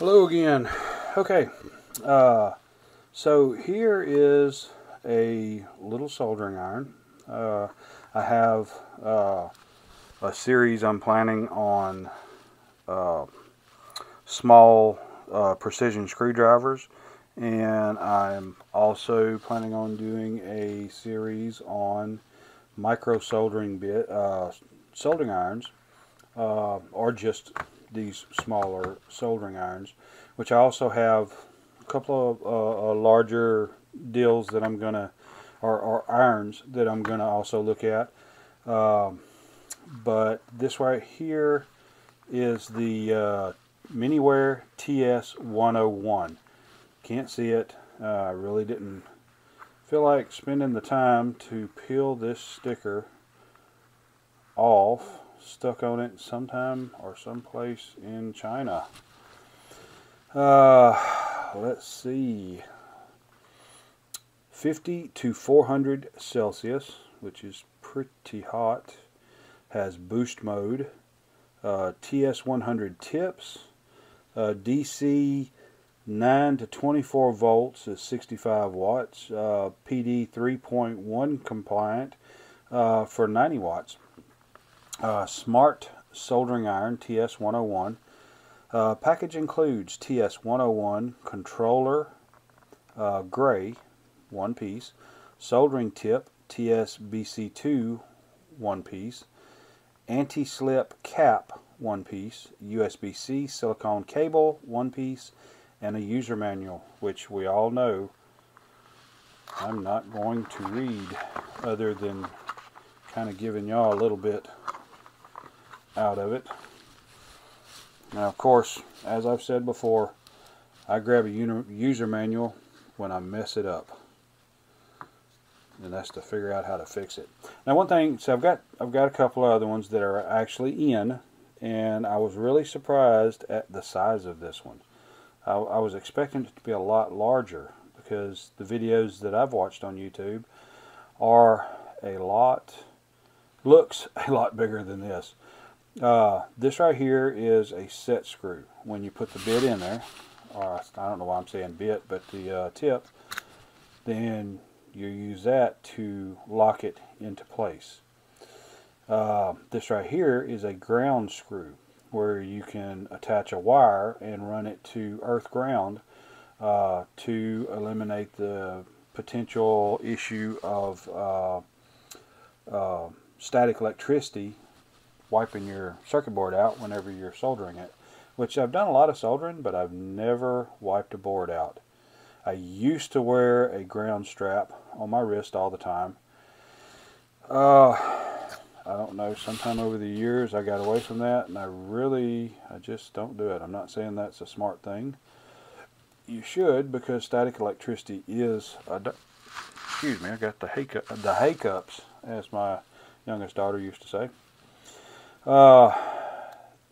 Hello again. Okay, uh, so here is a little soldering iron. Uh, I have uh, a series I'm planning on uh, small uh, precision screwdrivers and I'm also planning on doing a series on micro soldering bit uh, soldering irons or just these smaller soldering irons which I also have a couple of uh, uh larger deals that I'm gonna or, or, irons that I'm gonna also look at. Um, but this right here is the uh, Miniware TS101 can't see it. Uh, I really didn't feel like spending the time to peel this sticker off stuck on it sometime or someplace in China. Uh, let's see. 50 to 400 Celsius, which is pretty hot. Has boost mode. Uh, TS100 tips. Uh, DC 9 to 24 volts is 65 watts. Uh, PD 3.1 compliant uh, for 90 watts uh, Smart Soldering Iron TS101. Uh, package includes TS101 controller uh, gray, one piece, soldering tip TSBC2, one piece, anti-slip cap, one piece, USB-C silicone cable, one piece, and a user manual, which we all know I'm not going to read other than kind of giving y'all a little bit out of it. Now, of course, as I've said before, I grab a user manual when I mess it up. And that's to figure out how to fix it. Now, one thing, so I've got I've got a couple of other ones that are actually in, and I was really surprised at the size of this one. I, I was expecting it to be a lot larger because the videos that I've watched on YouTube are a lot, looks a lot bigger than this. Uh, this right here is a set screw. When you put the bit in there, or I don't know why I'm saying bit, but the uh, tip, then you use that to lock it into place. Uh, this right here is a ground screw where you can attach a wire and run it to earth ground uh, to eliminate the potential issue of uh, uh, static electricity wiping your circuit board out whenever you're soldering it. Which I've done a lot of soldering, but I've never wiped a board out. I used to wear a ground strap on my wrist all the time. Uh, I don't know, sometime over the years I got away from that and I really, I just don't do it. I'm not saying that's a smart thing. You should because static electricity is, a, excuse me, I got the, hiccup, the hiccups as my youngest daughter used to say. Uh,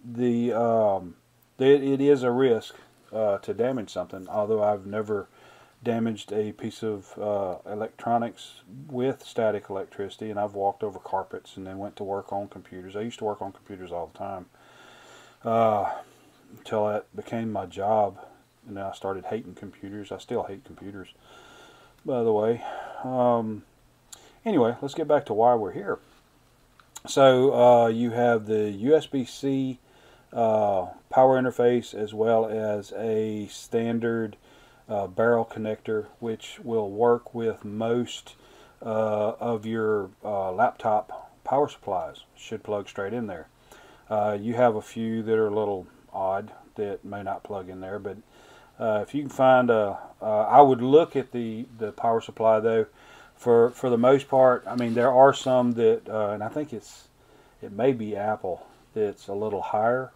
the um, it, it is a risk uh, to damage something. Although I've never damaged a piece of uh, electronics with static electricity, and I've walked over carpets and then went to work on computers. I used to work on computers all the time uh, until that became my job, and then I started hating computers. I still hate computers, by the way. Um, anyway, let's get back to why we're here. So uh, you have the USB-C uh, power interface as well as a standard uh, barrel connector which will work with most uh, of your uh, laptop power supplies. Should plug straight in there. Uh, you have a few that are a little odd that may not plug in there but if you can find a, I would look at the, the power supply though for for the most part, I mean, there are some that, uh, and I think it's it may be Apple that's a little higher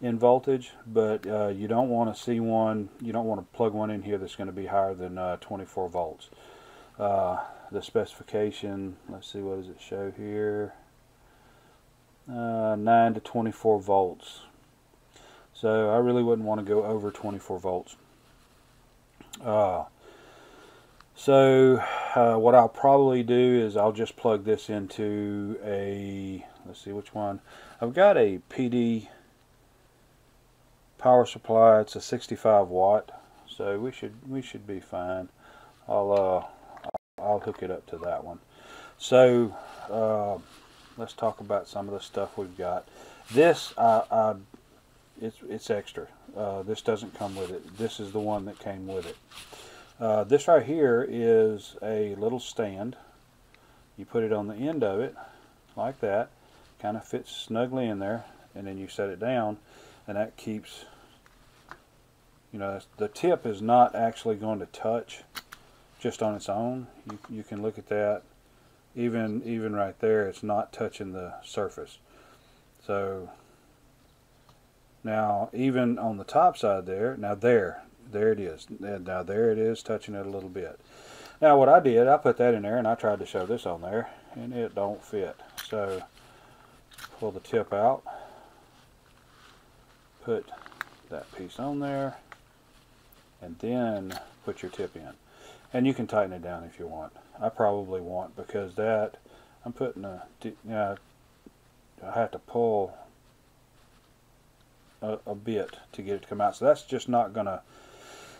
in voltage, but uh, you don't want to see one. You don't want to plug one in here that's going to be higher than uh, 24 volts. Uh, the specification, let's see, what does it show here? Uh, 9 to 24 volts. So I really wouldn't want to go over 24 volts. Uh, so uh, what I'll probably do is I'll just plug this into a, let's see which one. I've got a PD power supply. It's a 65 watt, so we should we should be fine. I'll uh, I'll hook it up to that one. So uh, let's talk about some of the stuff we've got. This I, it's it's extra. Uh, this doesn't come with it. This is the one that came with it. Uh, this right here is a little stand. You put it on the end of it like that. Kind of fits snugly in there, and then you set it down, and that keeps. You know, the tip is not actually going to touch just on its own. You you can look at that. Even even right there, it's not touching the surface. So now, even on the top side there, now there, there it is. Now there it is, touching it a little bit. Now what I did, I put that in there and I tried to show this on there, and it don't fit. So, pull the tip out, put that piece on there, and then put your tip in. And you can tighten it down if you want. I probably want because that, I'm putting a, know, I have to pull a, a, bit to get it to come out. So that's just not gonna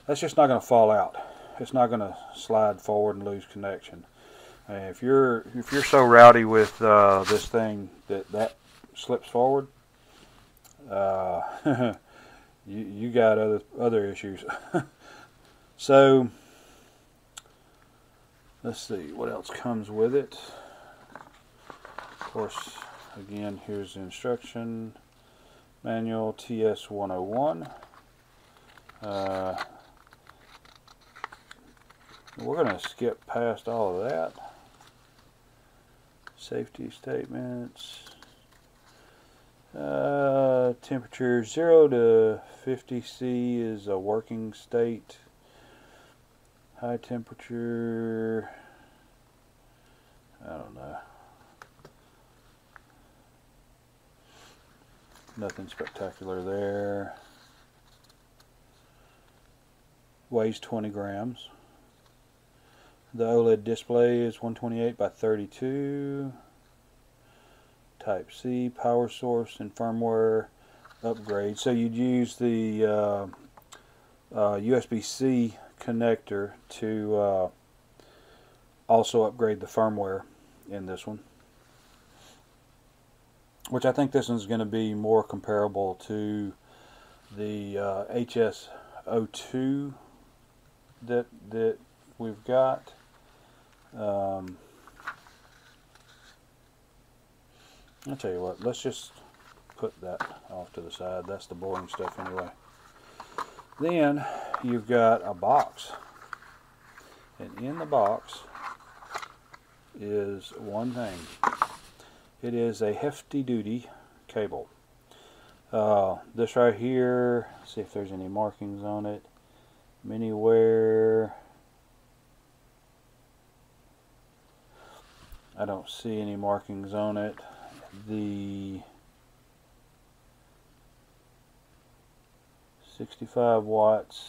that's just not gonna fall out. It's not gonna slide forward and lose connection. And if you're if you're so rowdy with uh, this thing that that slips forward, uh, you you got other other issues. so let's see what else comes with it. Of course, again, here's the instruction manual TS101. Uh, we're going to skip past all of that. Safety statements. Uh, temperature 0 to 50 C is a working state. High temperature, I don't know. Nothing spectacular there. Weighs 20 grams. The OLED display is 128 by 32. Type C, power source, and firmware upgrade. So you'd use the uh, uh, USB-C connector to uh, also upgrade the firmware in this one which I think this one's going to be more comparable to the uh, HS02 that that we've got. Um, I'll tell you what, let's just put that off to the side. That's the boring stuff anyway. Then you've got a box. And in the box is one thing. It is a hefty duty cable. Uh, this right here, see if there's any markings on it. Miniware. I don't see any markings on it. The 65 watts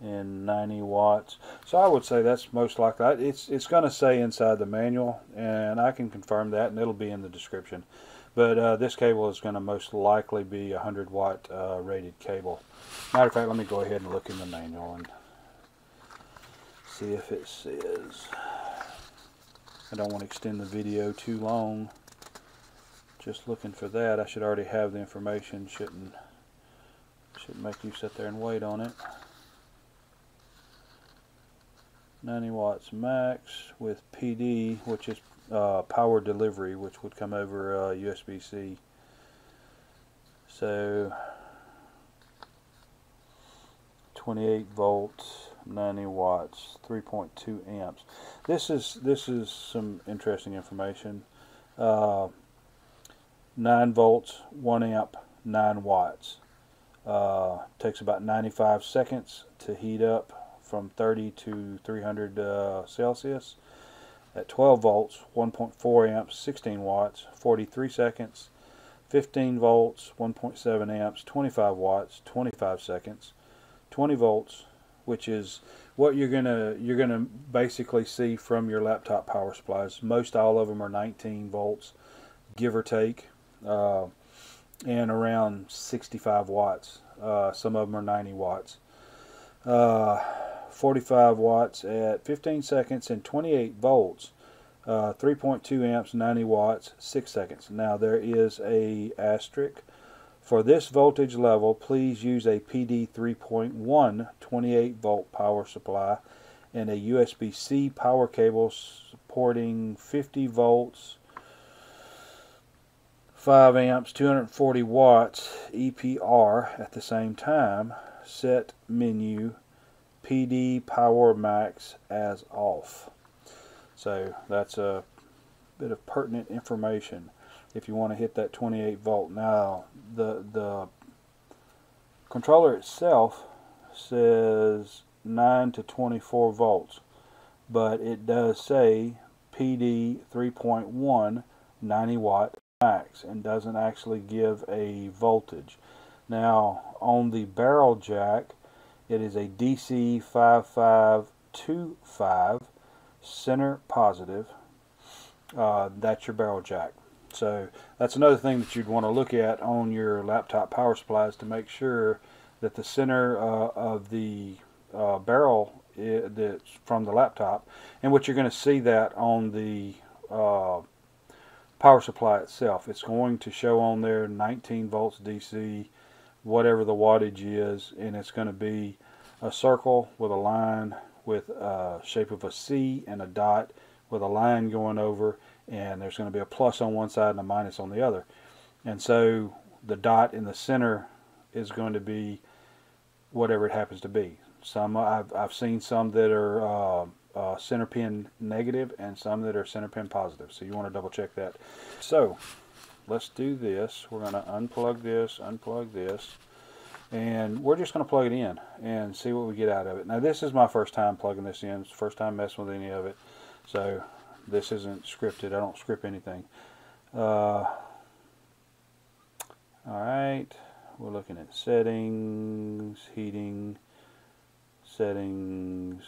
and 90 watts. So I would say that's most likely. It's it's going to say inside the manual, and I can confirm that, and it'll be in the description. But uh, this cable is going to most likely be a 100 watt uh, rated cable. Matter of fact, let me go ahead and look in the manual and see if it says. I don't want to extend the video too long. Just looking for that. I should already have the information. Shouldn't shouldn't make you sit there and wait on it. 90 watts max with PD which is uh, power delivery which would come over uh, USB-C so 28 volts 90 watts 3.2 amps. This is this is some interesting information. Uh, 9 volts 1 amp 9 watts. Uh, takes about 95 seconds to heat up from 30 to 300 uh, Celsius. At 12 volts 1.4 amps 16 watts 43 seconds. 15 volts 1.7 amps 25 watts 25 seconds. 20 volts which is what you're gonna you're gonna basically see from your laptop power supplies most all of them are 19 volts give or take uh, and around 65 watts. Uh, some of them are 90 watts. Uh, 45 watts at 15 seconds and 28 volts. Uh, 3.2 amps, 90 watts, 6 seconds. Now there is a asterisk. For this voltage level, please use a PD 3.1 28 volt power supply and a USB-C power cable supporting 50 volts 5 amps 240 watts EPR at the same time. Set menu PD power max as off. So that's a bit of pertinent information if you want to hit that 28 volt. Now the the controller itself says 9 to 24 volts but it does say PD 3.1 90 watt max and doesn't actually give a voltage. Now on the barrel jack it is a DC 5525 center positive uh, that's your barrel jack so that's another thing that you'd want to look at on your laptop power supplies to make sure that the center uh, of the uh, barrel that's from the laptop and what you're going to see that on the uh, power supply itself. It's going to show on there 19 volts DC whatever the wattage is and it's going to be a circle with a line with a shape of a C and a dot with a line going over and there's going to be a plus on one side and a minus on the other and so the dot in the center is going to be whatever it happens to be some I've, I've seen some that are uh, uh, center pin negative and some that are center pin positive. So you want to double check that. So let's do this. We're going to unplug this, unplug this, and we're just going to plug it in and see what we get out of it. Now this is my first time plugging this in. It's first time messing with any of it. So this isn't scripted. I don't script anything. Uh, Alright, we're looking at settings, heating, settings.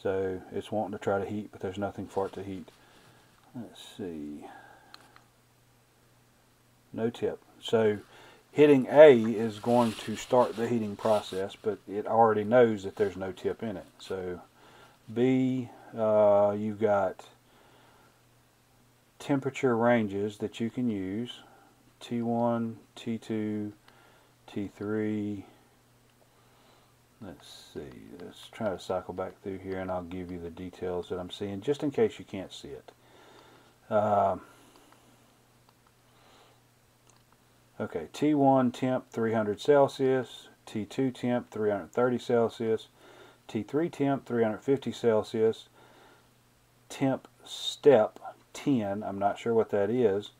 So it's wanting to try to heat, but there's nothing for it to heat. Let's see. No tip. So hitting A is going to start the heating process, but it already knows that there's no tip in it. So B, uh, you've got temperature ranges that you can use. T1, T2, T3, let's see. Let's try to cycle back through here and I'll give you the details that I'm seeing just in case you can't see it. Uh, okay T1 temp 300 Celsius. T2 temp 330 Celsius. T3 temp 350 Celsius temp step 10 I'm not sure what that is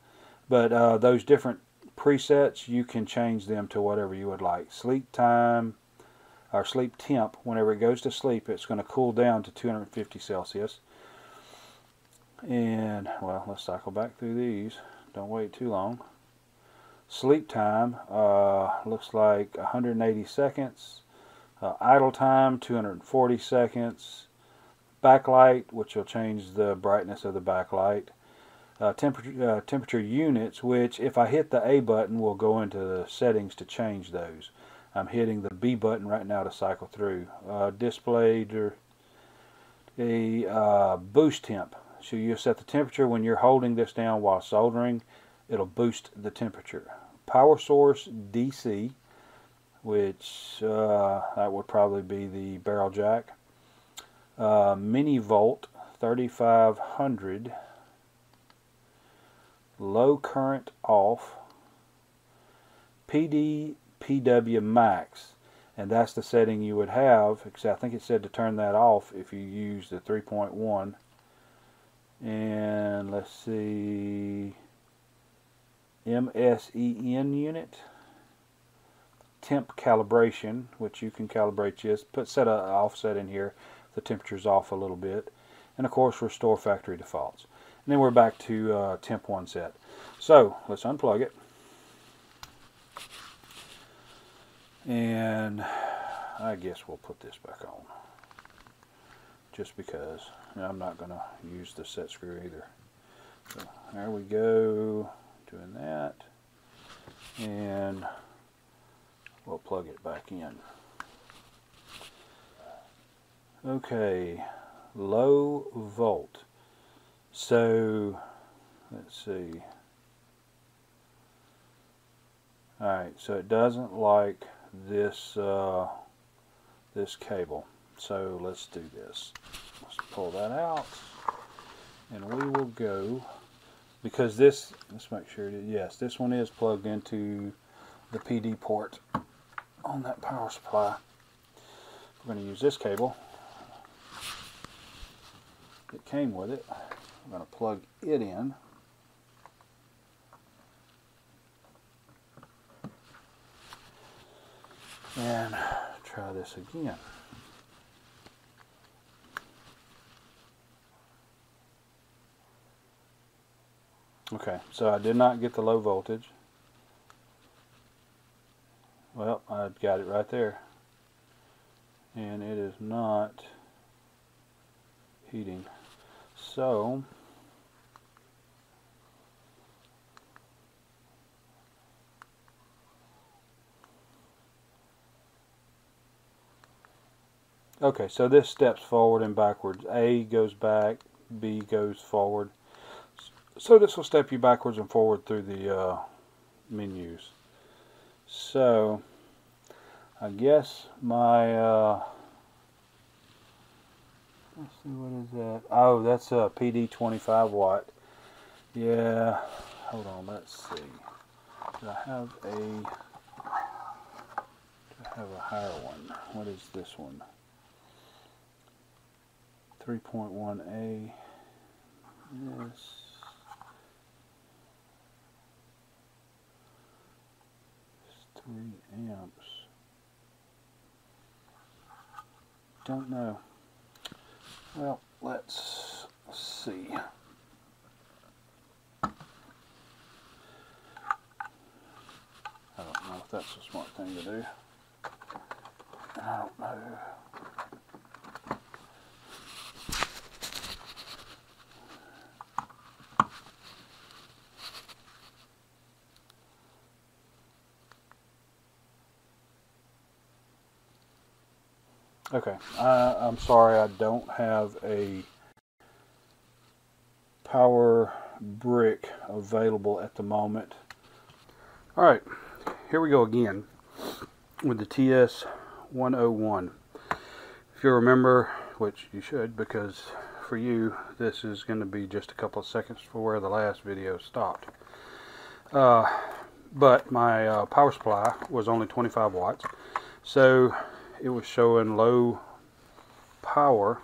but uh, those different presets you can change them to whatever you would like sleep time or sleep temp, whenever it goes to sleep, it's going to cool down to 250 Celsius. And, well, let's cycle back through these. Don't wait too long. Sleep time uh, looks like 180 seconds. Uh, idle time, 240 seconds. Backlight, which will change the brightness of the backlight. Uh, temperature, uh, temperature units, which if I hit the A button, will go into the settings to change those. I'm hitting the B button right now to cycle through. Uh, displayed or a uh, boost temp. So you set the temperature when you're holding this down while soldering. It'll boost the temperature. Power source DC, which uh, that would probably be the barrel jack. Uh, mini volt 3500. Low current off. PD PW max. And that's the setting you would have because I think it said to turn that off if you use the 3.1 and let's see. MSEN unit. Temp calibration which you can calibrate just put set a offset in here the temperature's off a little bit and of course restore factory defaults and then we're back to uh, temp one set so let's unplug it And I guess we'll put this back on. Just because I'm not going to use the set screw either. So there we go, doing that. and we'll plug it back in. Okay, low volt. So, let's see. Alright, so it doesn't like this uh, this cable. So let's do this. Let's pull that out and we will go because this let's make sure yes this one is plugged into the PD port on that power supply we're going to use this cable that came with it I'm going to plug it in and try this again Okay, so I did not get the low voltage. Well, I've got it right there. And it is not heating. So, Okay, so this steps forward and backwards. A goes back, B goes forward. So this will step you backwards and forward through the uh, menus. So I guess my uh, let's see what is that? Oh, that's a PD 25 watt. Yeah. Hold on. Let's see. Do I have a do I have a higher one? What is this one? 3.1A. Yes. 3 amps. Don't know. Well, let's see. I don't know if that's a smart thing to do. I don't know. Okay, I'm sorry I don't have a power brick available at the moment. Alright, here we go again with the TS101. If you remember, which you should because for you this is going to be just a couple of seconds for where the last video stopped. Uh, but my uh, power supply was only 25 watts. So it was showing low power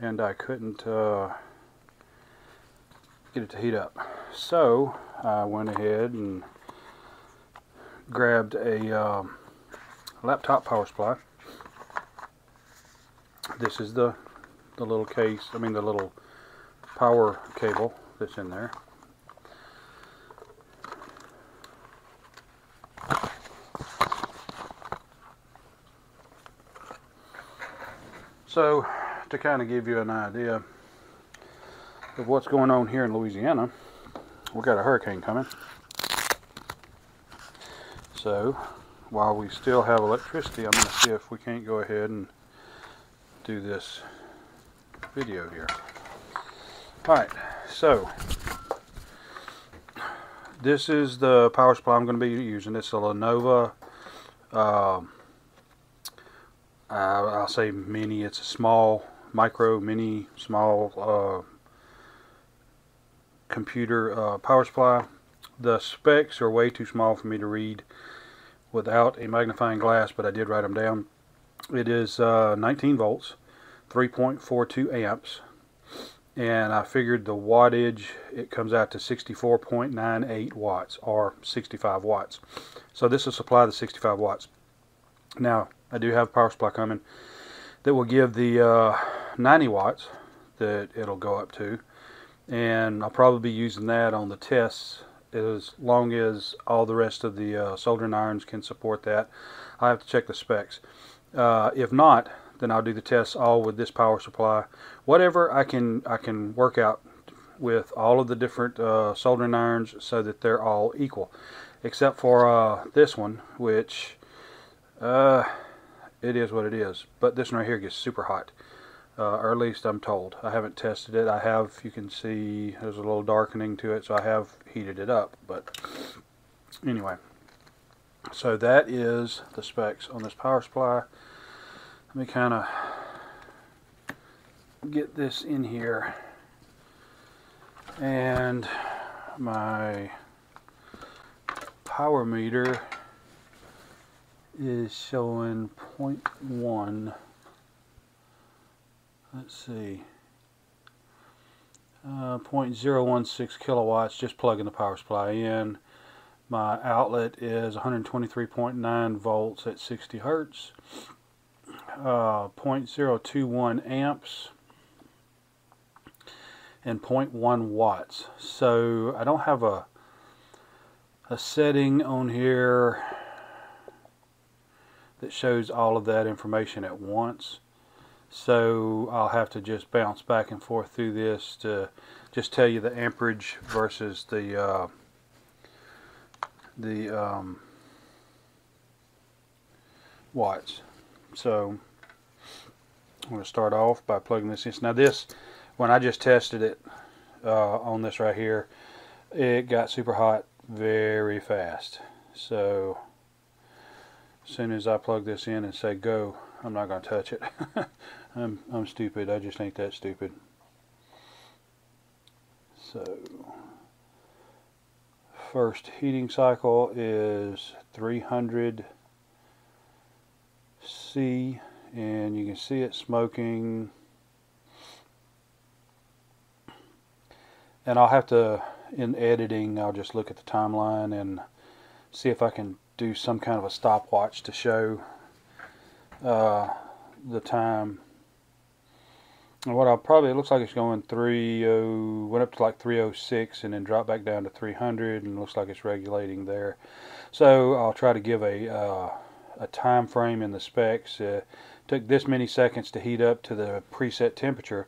and I couldn't uh, get it to heat up. So I went ahead and grabbed a um, laptop power supply. This is the the little case, I mean the little power cable that's in there. So, to kind of give you an idea of what's going on here in Louisiana, we got a hurricane coming. So, while we still have electricity, I'm going to see if we can't go ahead and do this video here. Alright, so this is the power supply I'm going to be using. It's a Lenovo uh, uh, I'll say mini. It's a small, micro, mini, small uh, computer uh, power supply. The specs are way too small for me to read without a magnifying glass, but I did write them down. It is uh, 19 volts, 3.42 amps, and I figured the wattage, it comes out to 64.98 watts, or 65 watts. So this will supply the 65 watts. Now, I do have power supply coming that will give the uh, 90 watts that it'll go up to and I'll probably be using that on the tests as long as all the rest of the uh, soldering irons can support that. I have to check the specs. Uh, if not, then I'll do the tests all with this power supply. Whatever I can I can work out with all of the different uh, soldering irons so that they're all equal. except for uh, this one, which uh, it is what it is. But this one right here gets super hot, uh, or at least I'm told. I haven't tested it. I have, you can see, there's a little darkening to it, so I have heated it up. But anyway, so that is the specs on this power supply. Let me kind of get this in here and my power meter is showing 0.1 let's see. Uh, 0.016 kilowatts just plugging the power supply in. My outlet is 123.9 volts at 60 hertz. Uh, 0.021 amps and 0.1 watts. So I don't have a a setting on here that shows all of that information at once. So I'll have to just bounce back and forth through this to just tell you the amperage versus the uh, the um, watts. So I'm going to start off by plugging this in. Now this when I just tested it uh, on this right here, it got super hot very fast. So as soon as I plug this in and say go, I'm not going to touch it. I'm, I'm stupid. I just ain't that stupid. So first heating cycle is 300 C and you can see it smoking and I'll have to in editing I'll just look at the timeline and see if I can do some kind of a stopwatch to show uh, the time. And what I'll probably it looks like it's going 30 went up to like 306 and then dropped back down to 300 and looks like it's regulating there. So I'll try to give a uh, a time frame in the specs. Uh, took this many seconds to heat up to the preset temperature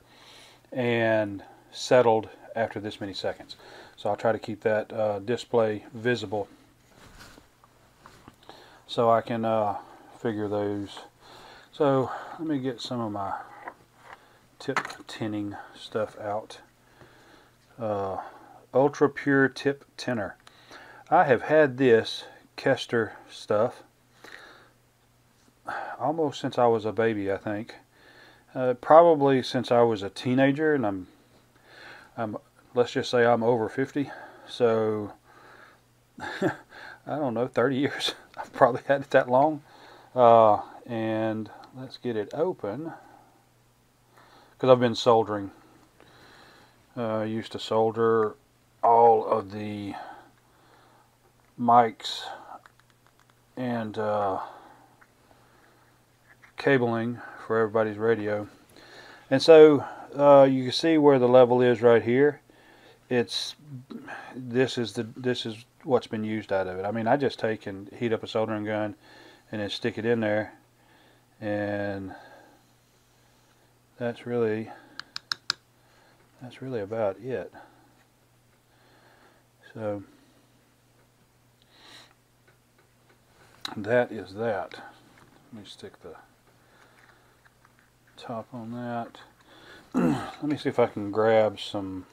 and settled after this many seconds. So I'll try to keep that uh, display visible so I can uh, figure those. So let me get some of my tip tinning stuff out. Uh, Ultra Pure Tip Tinner. I have had this Kester stuff almost since I was a baby, I think. Uh, probably since I was a teenager, and I'm I'm let's just say I'm over 50 so I don't know 30 years. I've probably had it that long. Uh, and let's get it open. Because I've been soldering. Uh, used to solder all of the mics and uh, cabling for everybody's radio. And so uh, you can see where the level is right here. It's this is the this is what's been used out of it. I mean, I just take and heat up a soldering gun and then stick it in there, and that's really that's really about it. So that is that. Let me stick the top on that. let me see if I can grab some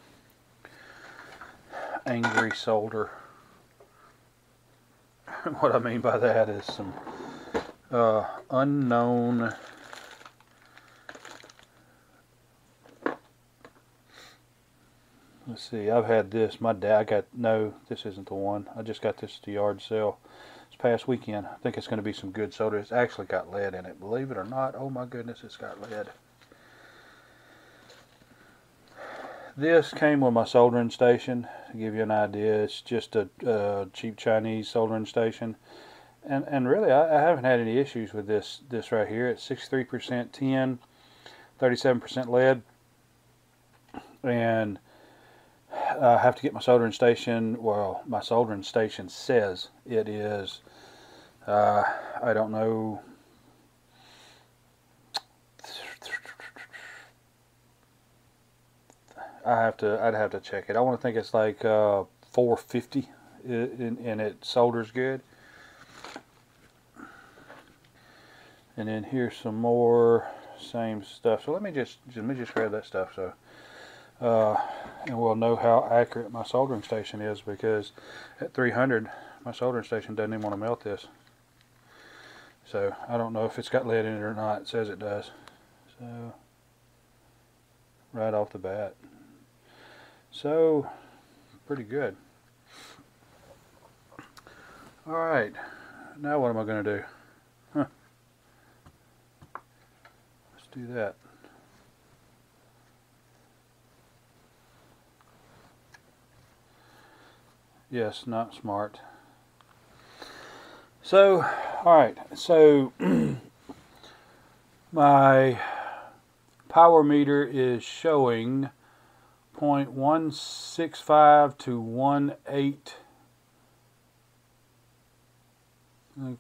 angry solder. what I mean by that is some uh, unknown let's see I've had this my dad got no this isn't the one I just got this at the yard sale this past weekend I think it's going to be some good solder it's actually got lead in it believe it or not oh my goodness it's got lead This came with my soldering station, to give you an idea. It's just a, cheap Chinese soldering station. And, and really, I, I, haven't had any issues with this, this right here. It's 63% tin, 37% lead. And I have to get my soldering station, well, my soldering station says it is, uh, I don't know, I have to. I'd have to check it. I want to think it's like uh, 450 and, and it solders good. And then here's some more same stuff. So let me just let me just grab that stuff so uh, and we'll know how accurate my soldering station is because at 300 my soldering station doesn't even want to melt this. So I don't know if it's got lead in it or not. It says it does. So right off the bat. So pretty good. Alright, now what am I going to do? Huh. Let's do that. Yes, not smart. So, alright, so my power meter is showing 0.165 to 18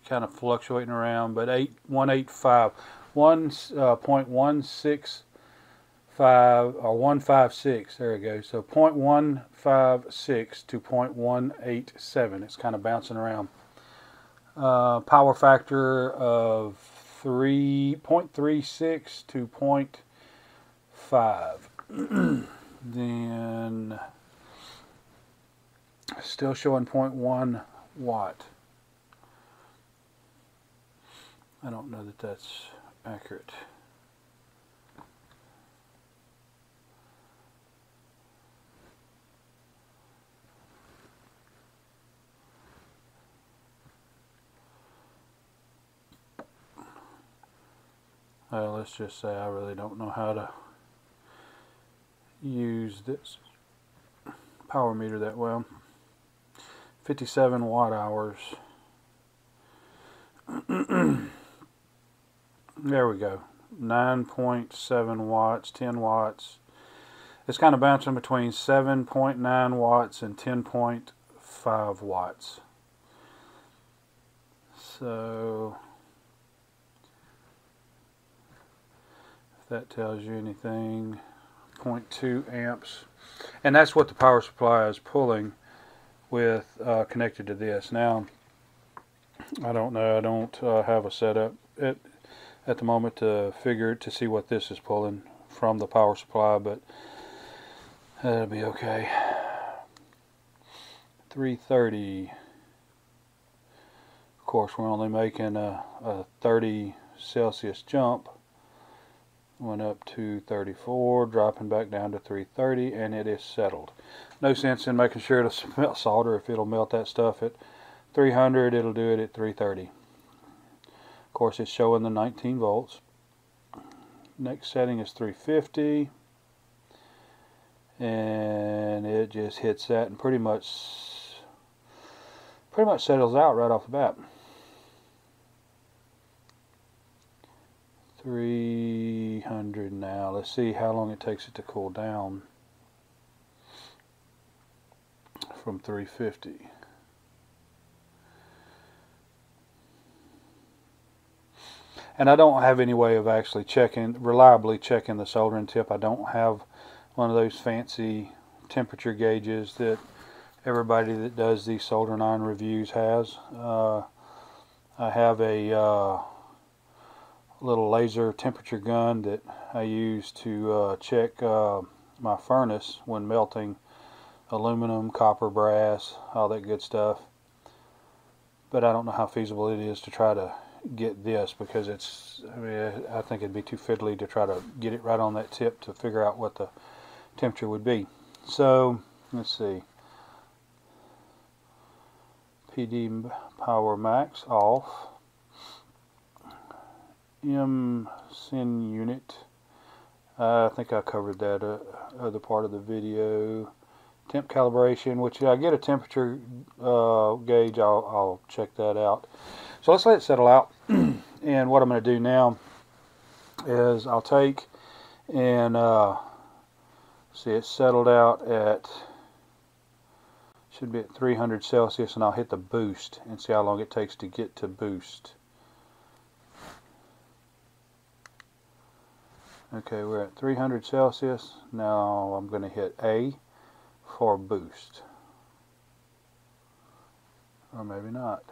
kind of fluctuating around but 8 185 1 uh, 0.165 or 156 there we go. So 0.156 to 0.187 it's kind of bouncing around. Uh, power factor of 3.36 to 0.5 then still showing 0.1 watt. I don't know that that's accurate. Uh, let's just say I really don't know how to use this power meter that well. 57 watt hours. There we go. 9.7 watts 10 watts. It's kind of bouncing between 7.9 watts and 10.5 watts. So if that tells you anything 0.2 amps. And that's what the power supply is pulling with uh, connected to this. Now I don't know I don't uh, have a setup at, at the moment to figure to see what this is pulling from the power supply but that'll be okay. 330 of course we're only making a, a 30 Celsius jump went up to 34 dropping back down to 330 and it is settled. No sense in making sure to melt solder if it'll melt that stuff at 300 it'll do it at 330 of course it's showing the 19 volts. Next setting is 350 and it just hits that and pretty much pretty much settles out right off the bat 300 now. Let's see how long it takes it to cool down from 350. And I don't have any way of actually checking, reliably checking the soldering tip. I don't have one of those fancy temperature gauges that everybody that does these soldering iron reviews has. Uh, I have a uh, little laser temperature gun that I use to uh, check uh, my furnace when melting aluminum, copper, brass, all that good stuff. But I don't know how feasible it is to try to get this because it's, I mean, I think it'd be too fiddly to try to get it right on that tip to figure out what the temperature would be. So, let's see. PD Power Max off. M SIN unit. Uh, I think I covered that uh, other part of the video. Temp calibration, which I get a temperature uh, gauge, I'll, I'll check that out. So let's let it settle out. and what I'm going to do now is I'll take and uh, see it settled out at should be at 300 Celsius and I'll hit the boost and see how long it takes to get to boost. Okay, we're at 300 Celsius. Now I'm going to hit A for boost. Or maybe not.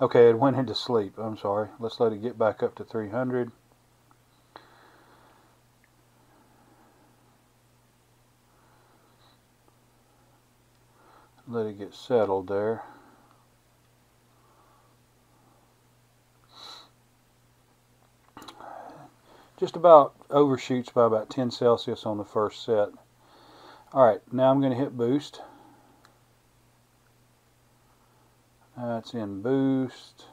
Okay, it went into sleep. I'm sorry. Let's let it get back up to 300. Let it get settled there. Just about overshoots by about 10 Celsius on the first set. Alright, now I'm going to hit boost. That's in boost.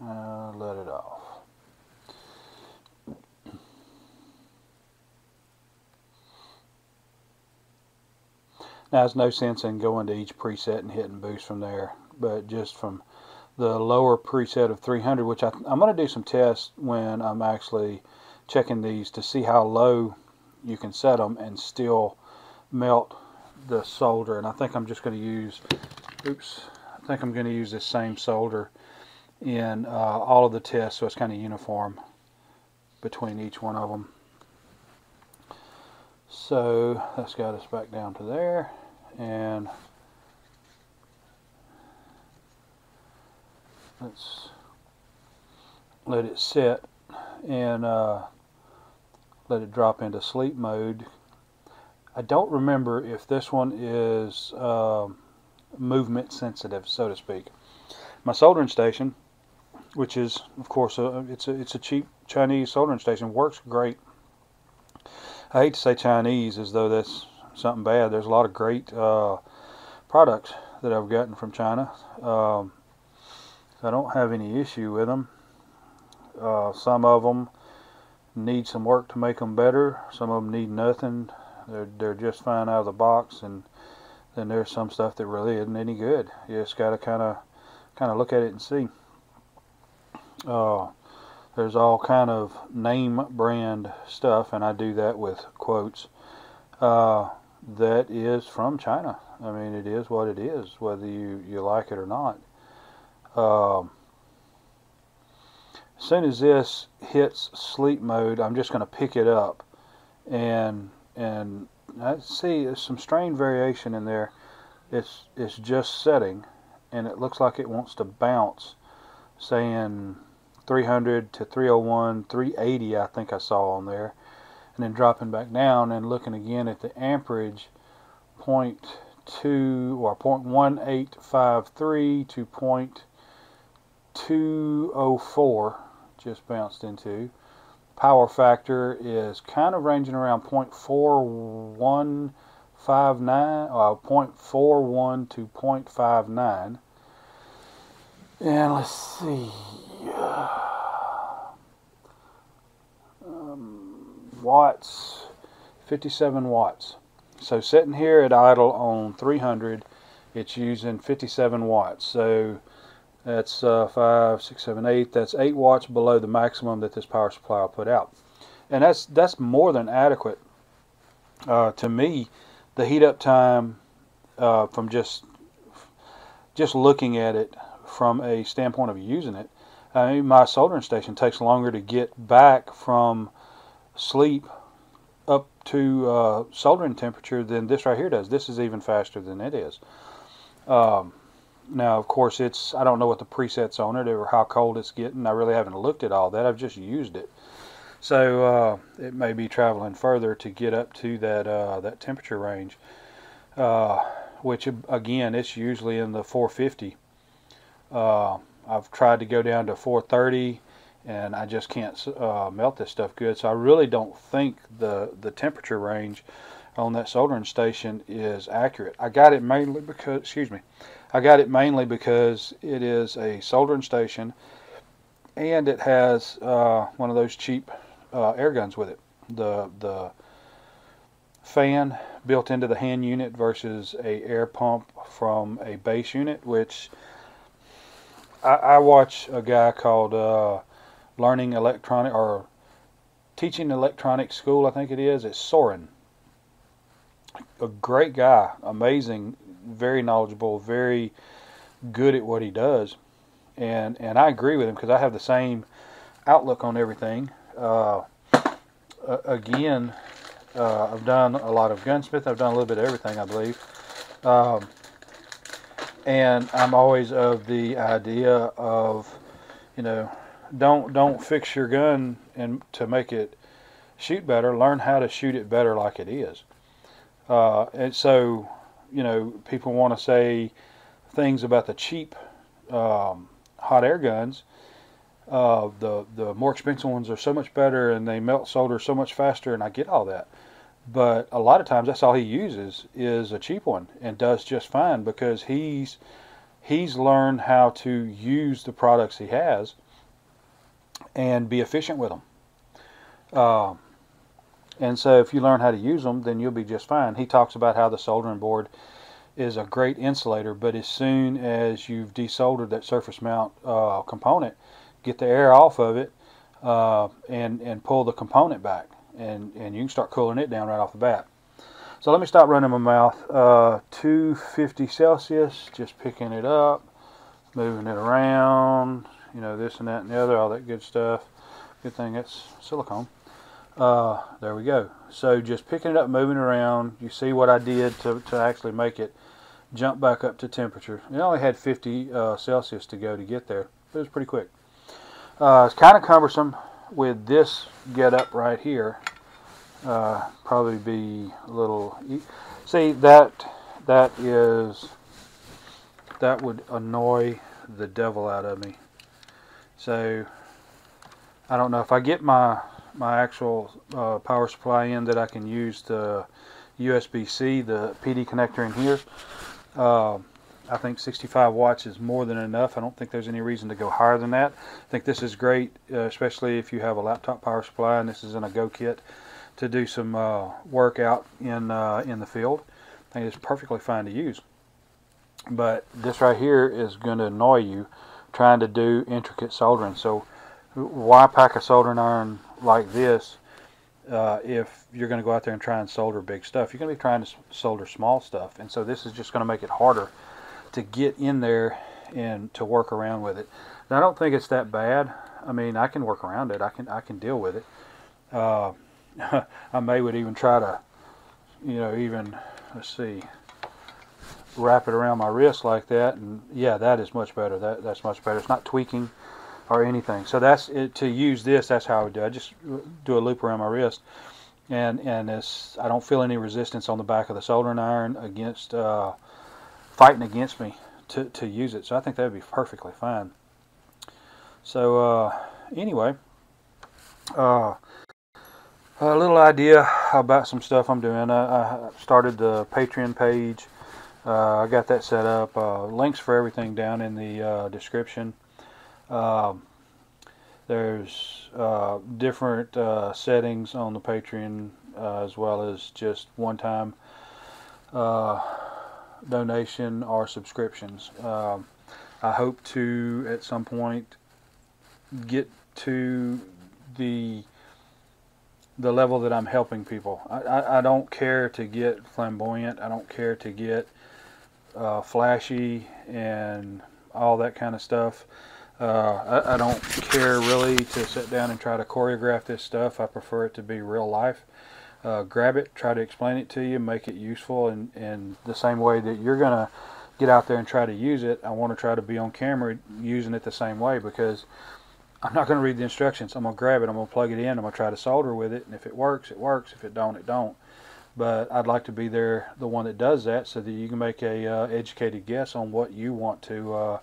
Uh, let it off. Now, there's no sense in going to each preset and hitting boost from there, but just from the lower preset of 300, which I, am going to do some tests when I'm actually checking these to see how low you can set them and still melt the solder. And I think I'm just going to use oops I think I'm going to use this same solder in uh, all of the tests so it's kind of uniform between each one of them so that's got us back down to there and let's let it sit and uh, let it drop into sleep mode. I don't remember if this one is uh, movement sensitive, so to speak. My soldering station, which is of course a, it's a it's a cheap Chinese soldering station, works great. I hate to say Chinese as though that's something bad. There's a lot of great uh, products that I've gotten from China. Um, I don't have any issue with them. Uh, some of them need some work to make them better. Some of them need nothing. They're, they're just fine out of the box. And then there's some stuff that really isn't any good. You just got to kind of kind of look at it and see. Uh, there's all kind of name brand stuff, and I do that with quotes. Uh, that is from China. I mean, it is what it is, whether you, you like it or not. Um, as soon as this hits sleep mode, I'm just going to pick it up and and I see there's some strain variation in there. It's it's just setting and it looks like it wants to bounce saying 300 to 301, 380 I think I saw on there. And then dropping back down and looking again at the amperage point two or point one eight five three to 0.204 just bounced into. Power factor is kind of ranging around 0.4159 uh, 0.41 to 0.59 and let's see watts 57 watts so sitting here at idle on 300 it's using 57 watts so that's uh, 5, 6, 7, 8. That's 8 watts below the maximum that this power supply will put out. And that's, that's more than adequate. Uh, to me, the heat up time uh, from just just looking at it from a standpoint of using it, I mean, my soldering station takes longer to get back from sleep up to uh, soldering temperature than this right here does. This is even faster than it is. Um, now, of course, it's I don't know what the presets on it or how cold it's getting. I really haven't looked at all that. I've just used it. So uh, it may be traveling further to get up to that uh, that temperature range, uh, which again, it's usually in the 450. Uh, I've tried to go down to 430, and I just can't uh, melt this stuff good. So I really don't think the the temperature range on that soldering station is accurate. I got it mainly because, excuse me, I got it mainly because it is a soldering station and it has uh, one of those cheap uh, air guns with it. The the fan built into the hand unit versus a air pump from a base unit, which I, I watch a guy called uh, Learning Electronic or Teaching Electronic School, I think it is. It's Soren a great guy, amazing, very knowledgeable, very good at what he does. and and I agree with him because I have the same outlook on everything. Uh, again, uh, I've done a lot of gunsmith. I've done a little bit of everything, I believe. Um, and I'm always of the idea of, you know, don't don't fix your gun and to make it shoot better. Learn how to shoot it better like it is. Uh, and so, you know, people want to say things about the cheap um, hot air guns. Uh, the the more expensive ones are so much better and they melt solder so much faster, and I get all that. But a lot of times, that's all he uses is a cheap one and does just fine because he's he's learned how to use the products he has and be efficient with them. Uh, and so if you learn how to use them, then you'll be just fine. He talks about how the soldering board is a great insulator, but as soon as you've desoldered that surface mount uh, component, get the air off of it uh, and, and pull the component back, and, and you can start cooling it down right off the bat. So let me stop running my mouth. Uh, 250 Celsius, just picking it up, moving it around, you know, this and that and the other, all that good stuff. Good thing it's silicone. Uh, there we go. So just picking it up, moving around. You see what I did to, to actually make it jump back up to temperature. It only had 50 uh, Celsius to go to get there. It was pretty quick. Uh, it's kind of cumbersome with this get up right here. Uh, probably be a little. See that that is that would annoy the devil out of me. So I don't know if I get my my actual uh, power supply in that I can use the USB-C, the PD connector in here. Uh, I think 65 watts is more than enough. I don't think there's any reason to go higher than that. I think this is great, uh, especially if you have a laptop power supply and this is in a Go kit to do some uh, work out in, uh, in the field. I think it's perfectly fine to use. But this right here is going to annoy you trying to do intricate soldering. So why pack a soldering iron like this uh, if you're going to go out there and try and solder big stuff. You're going to be trying to solder small stuff. And so this is just going to make it harder to get in there and to work around with it. I don't think it's that bad. I mean, I can work around it. I can I can deal with it. Uh, I may would even try to, you know, even let's see, wrap it around my wrist like that, and yeah, that is much better. That that's much better. It's not tweaking or anything. So that's it, to use this. That's how I would do. I just do a loop around my wrist, and and it's I don't feel any resistance on the back of the soldering iron against uh, fighting against me to to use it. So I think that would be perfectly fine. So uh, anyway, uh, a little idea about some stuff I'm doing. I, I started the Patreon page. Uh, I got that set up. Uh, links for everything down in the uh, description. Um, there's uh, different uh, settings on the Patreon uh, as well as just one-time uh, donation or subscriptions. Um, I hope to at some point get to the the level that I'm helping people. I, I, I don't care to get flamboyant. I don't care to get uh, flashy and all that kind of stuff. Uh, I, I, don't care really to sit down and try to choreograph this stuff. I prefer it to be real life. Uh, grab it, try to explain it to you, make it useful, and, the same way that you're going to get out there and try to use it, I want to try to be on camera using it the same way because I'm not going to read the instructions. I'm going to grab it, I'm going to plug it in, I'm going to try to solder with it, and if it works, it works. If it don't, it don't. But I'd like to be there, the one that does that, so that you can make a uh, educated guess on what you want to uh,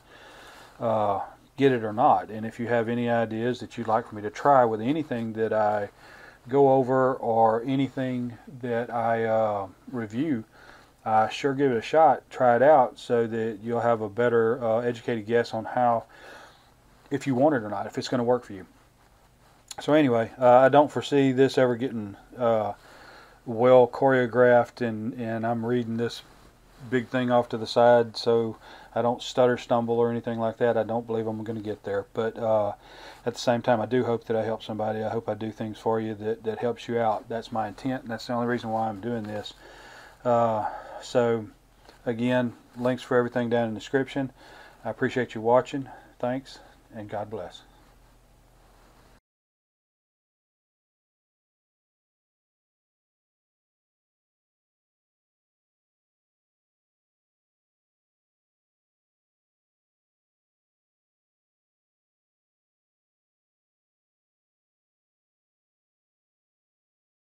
uh, get it or not. And if you have any ideas that you'd like for me to try with anything that I go over or anything that I uh, review, uh, sure give it a shot. Try it out so that you'll have a better uh, educated guess on how, if you want it or not, if it's going to work for you. So anyway, uh, I don't foresee this ever getting well choreographed, and and I'm reading this big thing off to the side so I don't stutter stumble or anything like that. I don't believe I'm going to get there. But uh, at the same time, I do hope that I help somebody. I hope I do things for you that, that helps you out. That's my intent, and that's the only reason why I'm doing this. Uh, so, again, links for everything down in the description. I appreciate you watching. Thanks, and God bless.